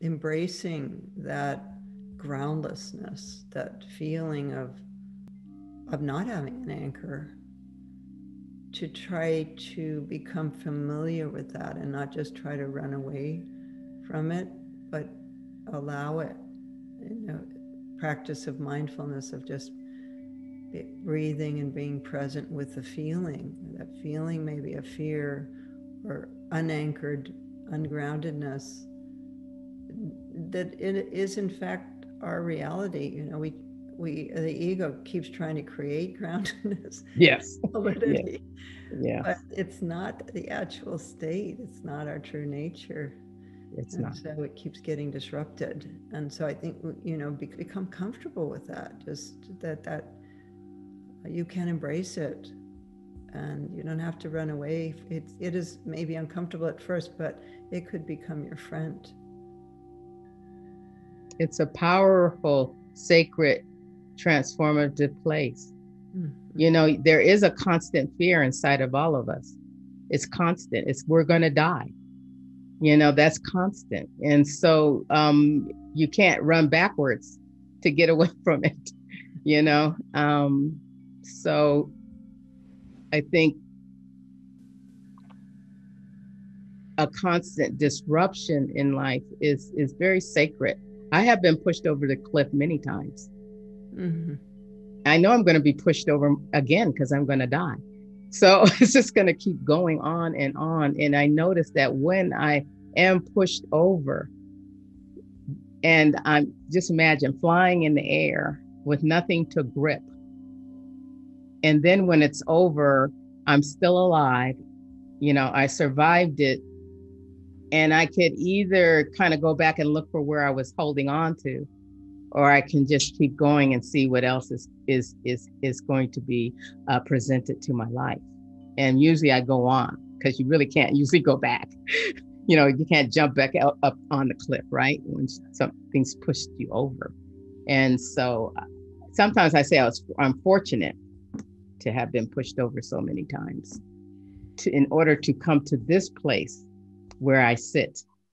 embracing that groundlessness, that feeling of of not having an anchor, to try to become familiar with that and not just try to run away from it, but allow it. You know, practice of mindfulness of just breathing and being present with the feeling. That feeling maybe a fear or unanchored, ungroundedness. That it is in fact our reality. You know, we we the ego keeps trying to create groundedness. Yes. Validity yeah. But it's not the actual state it's not our true nature. It's and not. so it keeps getting disrupted. And so i think you know become comfortable with that just that that you can embrace it. And you don't have to run away. It, it is maybe uncomfortable at first but it could become your friend it's a powerful sacred transformative place. Mm-hmm. You know, there is a constant fear inside of all of us. It's constant. It's we're going to die. You know, that's constant. And so um, you can't run backwards to get away from it, you know? Um, so I think a constant disruption in life is is very sacred. I have been pushed over the cliff many times. Mm-hmm. I know I'm going to be pushed over again because I'm going to die. So it's just going to keep going on and on. And I noticed that when I am pushed over, and I'm just imagine flying in the air with nothing to grip. And then when it's over, I'm still alive. You know, I survived it. And I could either kind of go back and look for where I was holding on to, or I can just keep going and see what else is is is is going to be uh, presented to my life. And usually I go on because you really can't usually go back. you know, you can't jump back out, up on the cliff, right? When something's pushed you over. And so uh, sometimes I say I was I'm fortunate to have been pushed over so many times to in order to come to this place where I sit